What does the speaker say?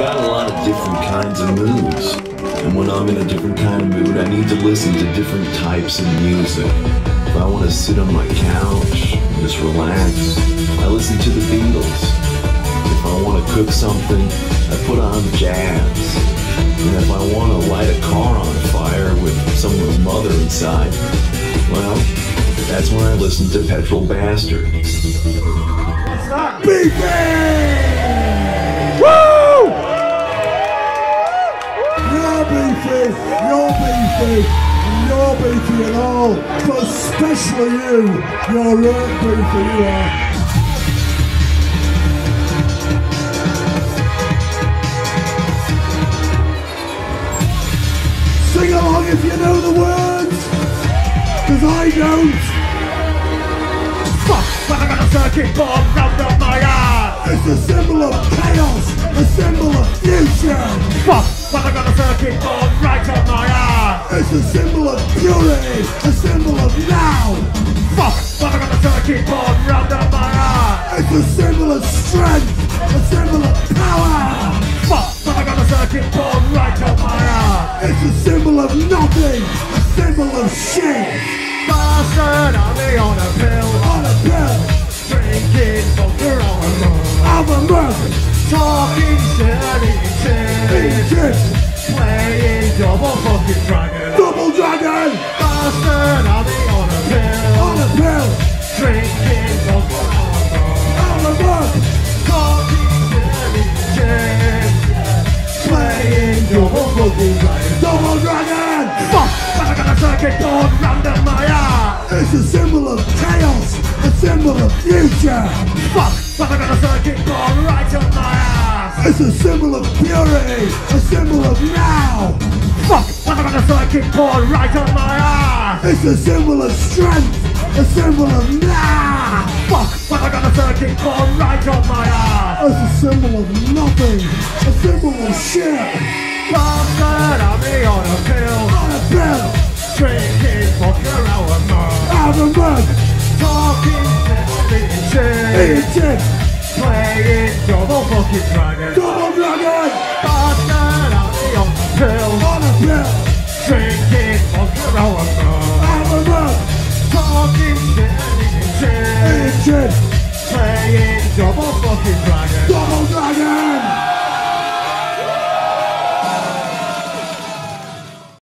got a lot of different kinds of moods. And when I'm in a different kind of mood, I need to listen to different types of music. If I want to sit on my couch and just relax, I listen to the Beatles. If I want to cook something, I put on jazz. And if I want to light a car on fire with someone's mother inside, well, that's when I listen to Petrol Bastards. Bastard. Woo! You're beefy, you're beefy, and you're beefy at all. But especially you, you're right beefy, you are. Sing along if you know the words, cause I don't. Fuck, when I got a circuit board round up my ass. It's a symbol of chaos, a symbol of future. Fuck, when I got a circuit board right up my ass. It's a symbol of purity, a symbol of now. Fuck, when I got a circuit board round up my ass. It's a symbol of strength, a symbol of power. Fuck, when I got a circuit board right up my ass. It's a symbol of nothing, a symbol of shit. Bastard, I'll be on a. On a pill, Talking shit, eating eating shit. shit. Playing double fucking dragon. Double dragon, Bastard, I'll be on a pill. on a pill, Drinking vodka on a mug. I'm. Talking shit, eating. Playing double fucking dragon. Double dragon, Fuck! But I got a circuit board round my ass! it's a symbol of chaos, a symbol of future. Fuck! It's a symbol of purity, a symbol of now. Fuck! But I got a circuit board right up my ass! It's a symbol of strength, a symbol of now. Fuck! But I got a circuit board right up my ass! It's a symbol of nothing, a symbol of shit. Bastard, I'll be on a pill! On a pill, Drinking vodka of mug! out of mud, Talking shit, eating eating shit! Playing fucking dragon. Double dragon! Busted out the old pill. On a pill. Drinking vodka hour Talking shit eating shit. Eating shit.